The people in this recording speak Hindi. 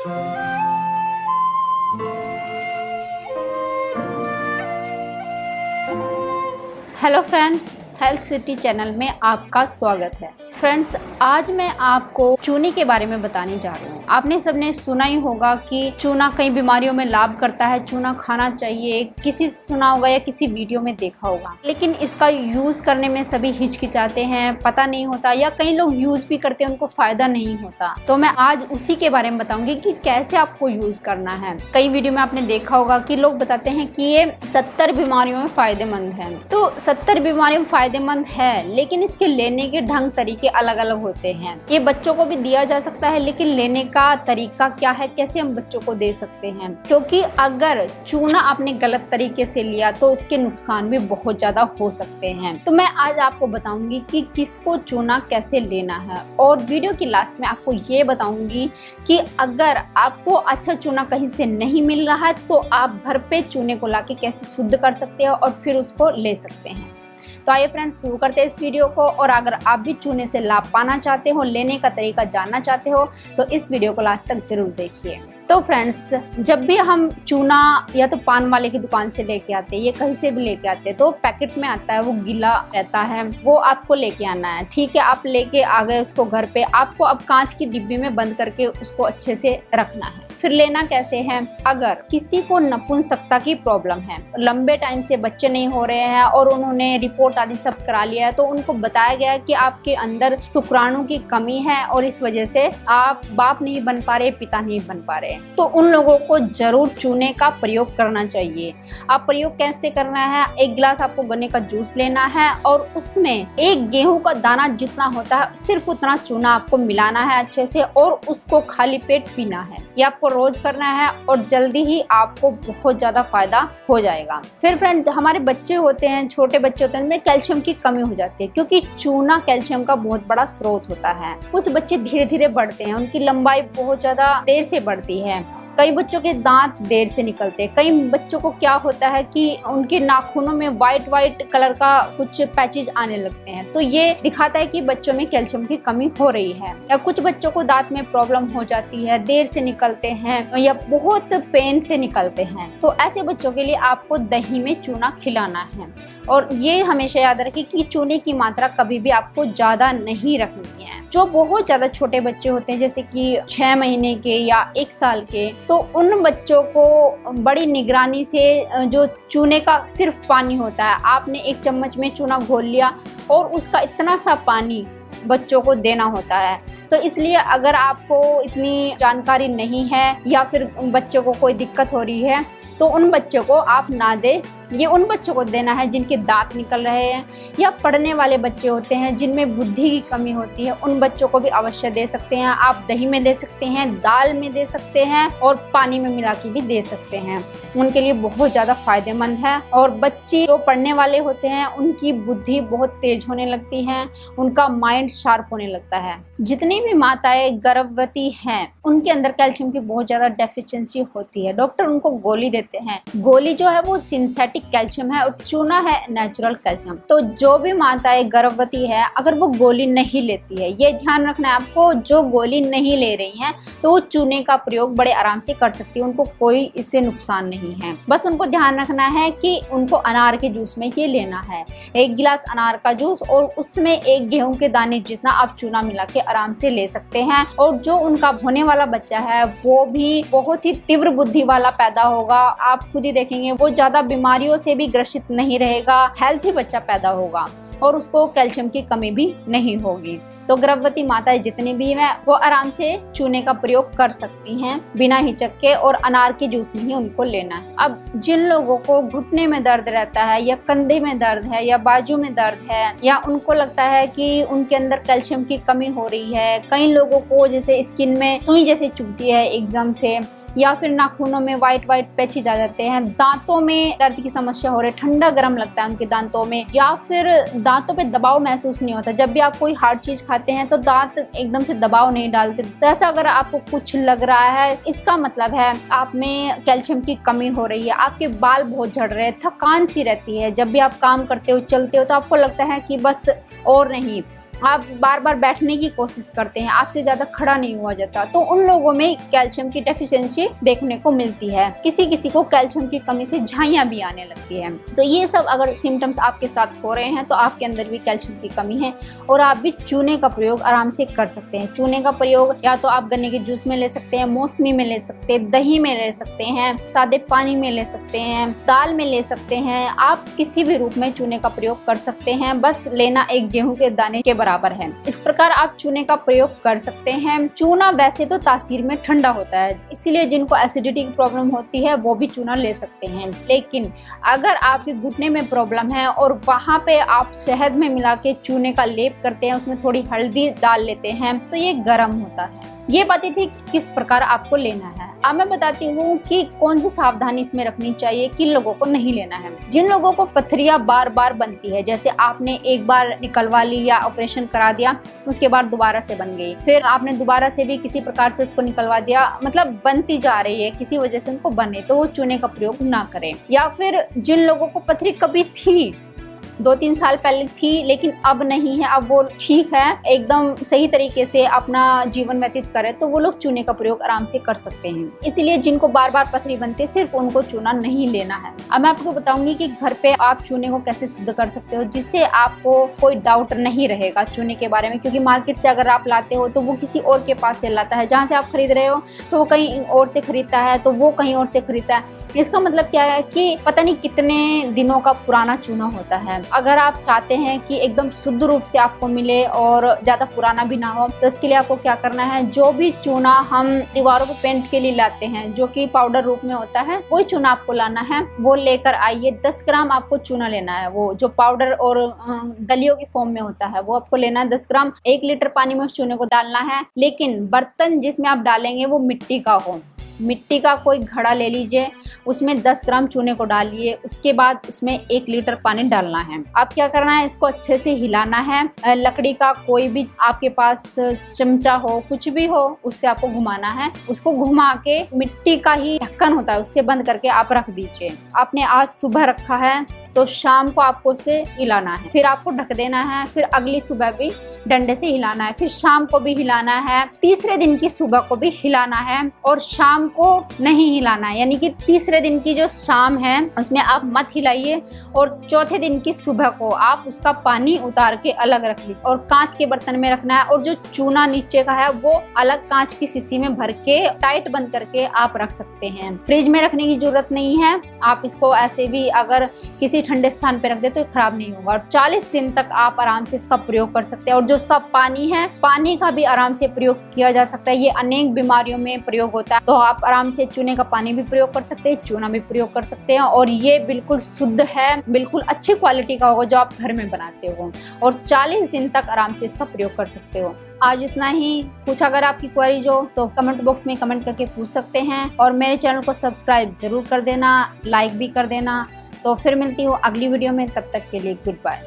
Hello friends health city channel में आपका स्वागत है। फ्रेंड्स आज मैं आपको चूने के बारे में बताने जा रही हूँ। आपने सबने सुना ही होगा कि चूना कई बीमारियों में लाभ करता है। चूना खाना चाहिए, किसी सुना होगा या किसी वीडियो में देखा होगा। लेकिन इसका यूज़ करने में सभी हिचकिचाते हैं, पता नहीं होता या कई लोग यूज़ भी करते हैं, उनको फ़ायदा नहीं होता। तो मैं आज उसी के बारे में बताऊँगी कि कैसे आपको यूज़ करना है। कई वीडियो में आपने देखा होगा कि लोग बताते हैं कि ये सत्तर बीमारियों में फ़ायदेमंद है। तो सत्तर बीमारियों में फ़ायदेमंद है, लेकिन इसके लेने के ढंग तरीके अलग अलग होते हैं। ये बच्चों को भी दिया जा सकता है, लेकिन लेने का तरीका क्या है? कैसे हम बच्चों को दे सकते हैं? क्योंकि अगर चूना आपने गलत तरीके से लिया तो इसके नुकसान भी बहुत ज़्यादा हो सकते हैं। तो मैं आज आपको बताऊँगी कि किसको चूना कैसे लेना है। और वीडियो की लास्ट में आपको ये बताऊँगी कि अगर आपको अच्छा चूना कहीं से नहीं मिल रहा है तो आप घर पे चूने को लाके कैसे शुद्ध कर सकते हैं और फिर उसको ले सकते हैं। तो आइए फ्रेंड्स शुरू करते हैं इस वीडियो को। और अगर आप भी चूने से लाभ पाना चाहते हो, लेने का तरीका जानना चाहते हो तो इस वीडियो को लास्ट तक ज़रूर देखिए। तो फ्रेंड्स जब भी हम चूना या तो पान वाले की दुकान से लेके आते हैं या कहीं से भी लेके आते हैं तो पैकेट में आता है, वो गीला रहता है, वो आपको लेके आना है। ठीक है, आप लेके आ गए उसको घर पे, आपको अब कांच की डिब्बी में बंद करके उसको अच्छे से रखना है। फिर लेना कैसे है? अगर किसी को नपुंसकता की प्रॉब्लम है, लंबे टाइम से बच्चे नहीं हो रहे हैं और उन्होंने रिपोर्ट आदि सब करा लिया है तो उनको बताया गया कि आपके अंदर शुक्राणु की कमी है और इस वजह से आप बाप नहीं बन पा रहे, पिता नहीं बन पा रहे। तो उन लोगों को ज़रूर चूने का प्रयोग करना चाहिए। आप प्रयोग कैसे करना है? एक गिलास आपको गन्ने का जूस लेना है और उसमें एक गेहूँ का दाना जितना होता है, सिर्फ़ उतना चूना आपको मिलाना है अच्छे से और उसको खाली पेट पीना है। ये आपको रोज करना है और जल्दी ही आपको बहुत ज़्यादा फ़ायदा हो जाएगा। फिर फ्रेंड हमारे बच्चे होते हैं, छोटे बच्चे होते हैं, उनमें कैल्शियम की कमी हो जाती है क्योंकि चूना कैल्शियम का बहुत बड़ा स्रोत होता है। कुछ बच्चे धीरे धीरे बढ़ते हैं, उनकी लंबाई बहुत ज़्यादा देर से बढ़ती है। कई बच्चों के दांत देर से निकलते हैं। कई बच्चों को क्या होता है कि उनके नाखूनों में व्हाइट व्हाइट कलर का कुछ पैचेज आने लगते हैं। तो ये दिखाता है कि बच्चों में कैल्शियम की कमी हो रही है। या कुछ बच्चों को दांत में प्रॉब्लम हो जाती है, देर से निकलते हैं या बहुत पेन से निकलते हैं। तो ऐसे बच्चों के लिए आपको दही में चूना खिलाना है। और ये हमेशा याद रखें कि चूने की मात्रा कभी भी आपको ज़्यादा नहीं रखनी है। जो बहुत ज़्यादा छोटे बच्चे होते हैं, जैसे कि छः महीने के या एक साल के तो उन बच्चों को बड़ी निगरानी से जो चूने का सिर्फ़ पानी होता है, आपने एक चम्मच में चूना घोल लिया और उसका इतना सा पानी बच्चों को देना होता है। तो इसलिए अगर आपको इतनी जानकारी नहीं है या फिर बच्चों को कोई दिक्कत हो रही है तो उन बच्चों को आप ना दें। ये उन बच्चों को देना है जिनके दांत निकल रहे हैं या पढ़ने वाले बच्चे होते हैं जिनमें बुद्धि की कमी होती है। उन बच्चों को भी अवश्य दे सकते हैं। आप दही में दे सकते हैं, दाल में दे सकते हैं और पानी में मिला के भी दे सकते हैं। उनके लिए बहुत ज़्यादा फ़ायदेमंद है और बच्चे जो पढ़ने वाले होते हैं, उनकी बुद्धि बहुत तेज होने लगती है, उनका माइंड शार्प होने लगता है। जितनी भी माताएँ गर्भवती हैं, उनके अंदर कैल्शियम की बहुत ज़्यादा डेफिशिएंसी होती है। डॉक्टर उनको गोली देते हैं। गोली जो है वो सिंथेटिक सिंथेटिक कैल्शियम है और चूना है नेचुरल कैल्शियम। तो जो भी माताएँ गर्भवती है, अगर वो गोली नहीं लेती है, ये ध्यान रखना है आपको, जो गोली नहीं ले रही है तो वो चूने का प्रयोग बड़े आराम से कर सकती है, उनको कोई इससे नुकसान नहीं है। बस उनको ध्यान रखना है कि उनको अनार के जूस में ये लेना है। एक गिलास अनार का जूस और उसमें एक गेहूँ के दाने जितना आप चूना मिला के आराम से ले सकते हैं और जो उनका होने वाला बच्चा है, वो भी बहुत ही तीव्र बुद्धि वाला पैदा होगा। आप खुद ही देखेंगे, वो ज़्यादा बीमारियों बीमारियों से भी ग्रसित नहीं रहेगा हेल्थी बच्चा पैदा होगा और उसको कैल्शियम की कमी भी नहीं होगी। तो गर्भवती माताएँ जितनी भी हैं, वो आराम से चूने का प्रयोग कर सकती हैं, बिना हिचक के और अनार के जूस में ही उनको लेना है। अब जिन लोगों को घुटने में दर्द रहता है या कंधे में दर्द है या बाजू में दर्द है या उनको लगता है कि उनके अंदर कैल्शियम की कमी हो रही है, कई लोगों को जैसे स्किन में सुई जैसे चुभती है एकदम से या फिर नाखूनों में व्हाइट व्हाइट पैचेज आ जाते हैं, दांतों में दर्द की समस्या हो रही है, ठंडा गर्म लगता है उनके दांतों में, या फिर दांतों पे दबाव महसूस नहीं होता। जब भी आप कोई हार्ड चीज़ खाते हैं तो दांत एकदम से दबाव नहीं डालते। तो ऐसा अगर आपको कुछ लग रहा है, इसका मतलब है आप में कैल्शियम की कमी हो रही है, आपके बाल बहुत झड़ रहे हैं, थकान सी रहती है। जब भी आप काम करते हो, चलते हो तो आपको लगता है कि बस और नहीं। आप बार बार बैठने की कोशिश करते हैं, आपसे ज़्यादा खड़ा नहीं हुआ जाता तो उन लोगों में कैल्शियम की डेफिशिएंसी देखने को मिलती है। किसी किसी को कैल्शियम की कमी से झाइयाँ भी आने लगती है। तो ये सब अगर सिम्टम्स आपके साथ हो रहे हैं तो आपके अंदर भी कैल्शियम की कमी है और आप भी चूने का प्रयोग आराम से कर सकते हैं। चूने का प्रयोग या तो आप गन्ने के जूस में ले सकते हैं, मौसमी में ले सकते हैं, दही में ले सकते हैं, सादे पानी में ले सकते हैं, दाल में ले सकते हैं। आप किसी भी रूप में चूने का प्रयोग कर सकते हैं। बस लेना एक गेहूँ के दाने के बराबर है। इस प्रकार आप चूने का प्रयोग कर सकते हैं। चूना वैसे तो तासीर में ठंडा होता है, इसीलिए जिनको एसिडिटी की प्रॉब्लम होती है, वो भी चूना ले सकते हैं। लेकिन अगर आपके घुटने में प्रॉब्लम है और वहाँ पे आप शहद में मिला के चूने का लेप करते हैं, उसमें थोड़ी हल्दी डाल लेते हैं तो ये गर्म होता है। ये बातें थी किस प्रकार आपको लेना है। अब मैं बताती हूँ कि कौन सी सावधानी इसमें रखनी चाहिए किन लोगों को नहीं लेना है। जिन लोगों को पथरिया बार बार बनती है, जैसे आपने एक बार निकलवा ली या ऑपरेशन करा दिया, उसके बाद दोबारा से बन गई। फिर आपने दोबारा से भी किसी प्रकार से उसको निकलवा दिया मतलब बनती जा रही है, किसी वजह से उनको बने तो वो चूने का प्रयोग ना करें। या फिर जिन लोगों को पथरी कभी थी दो तीन साल पहले थी, लेकिन अब नहीं है। अब वो ठीक है, एकदम सही तरीके से अपना जीवन व्यतीत करे तो वो लोग चूने का प्रयोग आराम से कर सकते हैं। इसलिए जिनको बार बार पथरी बनती सिर्फ़ उनको चूना नहीं लेना है। अब मैं आपको बताऊँगी कि घर पे आप चूने को कैसे शुद्ध कर सकते हो, जिससे आपको कोई डाउट नहीं रहेगा चूने के बारे में, क्योंकि मार्केट से अगर आप लाते हो तो वो किसी और के पास से लाता है। जहाँ से आप खरीद रहे हो तो वो कहीं और से खरीदता है तो वो कहीं और से खरीदता है। इसका मतलब क्या है कि पता नहीं कितने दिनों का पुराना चूना होता है। अगर आप चाहते हैं कि एकदम शुद्ध रूप से आपको मिले और ज़्यादा पुराना भी ना हो तो इसके लिए आपको क्या करना है? जो भी चूना हम दीवारों को पेंट के लिए लाते हैं, जो कि पाउडर रूप में होता है, वही चूना आपको लाना है। वो लेकर आइए, दस ग्राम आपको चूना लेना है। वो जो पाउडर और दलियों के फॉर्म में होता है, वो आपको लेना है दस ग्राम। एक लीटर पानी में उस चूने को डालना है, लेकिन बर्तन जिसमें आप डालेंगे वो मिट्टी का हो। मिट्टी का कोई घड़ा ले लीजिए, उसमें 10 ग्राम चूने को डालिए, उसके बाद उसमें एक लीटर पानी डालना है। अब क्या करना है, इसको अच्छे से हिलाना है। लकड़ी का कोई भी आपके पास चमचा हो, कुछ भी हो, उससे आपको घुमाना है। उसको घुमा के मिट्टी का ही ढक्कन होता है, उससे बंद करके आप रख दीजिए। आपने आज सुबह रखा है तो शाम को आपको उसे हिलाना है। फिर आपको ढक देना है, फिर अगली सुबह भी डंडे से हिलाना है, फिर शाम को भी हिलाना है, तीसरे दिन की सुबह को भी हिलाना है और शाम को नहीं हिलाना है। यानी कि तीसरे दिन की जो शाम है, उसमें आप मत हिलाइए और चौथे दिन की सुबह को आप उसका पानी उतार के अलग रख लीजिए और कांच के बर्तन में रखना है और जो चूना नीचे का है, वो अलग कांच की शीशी में भर के टाइट बंद करके आप रख सकते हैं। फ्रिज में रखने की ज़रूरत नहीं है, आप इसको ऐसे भी अगर किसी ठंडे स्थान पे रख दे तो खराब नहीं होगा और 40 दिन तक आप आराम से इसका प्रयोग कर सकते हैं और जो उसका पानी है, पानी का भी आराम से प्रयोग किया जा सकता है। ये अनेक बीमारियों में प्रयोग होता है। तो आप आराम से चूने का पानी भी प्रयोग कर सकते हैं, चूना भी प्रयोग कर सकते हैं और ये बिल्कुल शुद्ध है, बिल्कुल अच्छी क्वालिटी का होगा जो आप घर में बनाते हो और 40 दिन तक आराम से इसका प्रयोग कर सकते हो। आज इतना ही। कुछ अगर आपकी क्वेरीज हो तो कमेंट बॉक्स में कमेंट करके पूछ सकते हैं और मेरे चैनल को सब्सक्राइब ज़रूर कर देना लाइक भी कर देना। तो फिर मिलती हूँ अगली वीडियो में। तब तक के लिए गुड बाय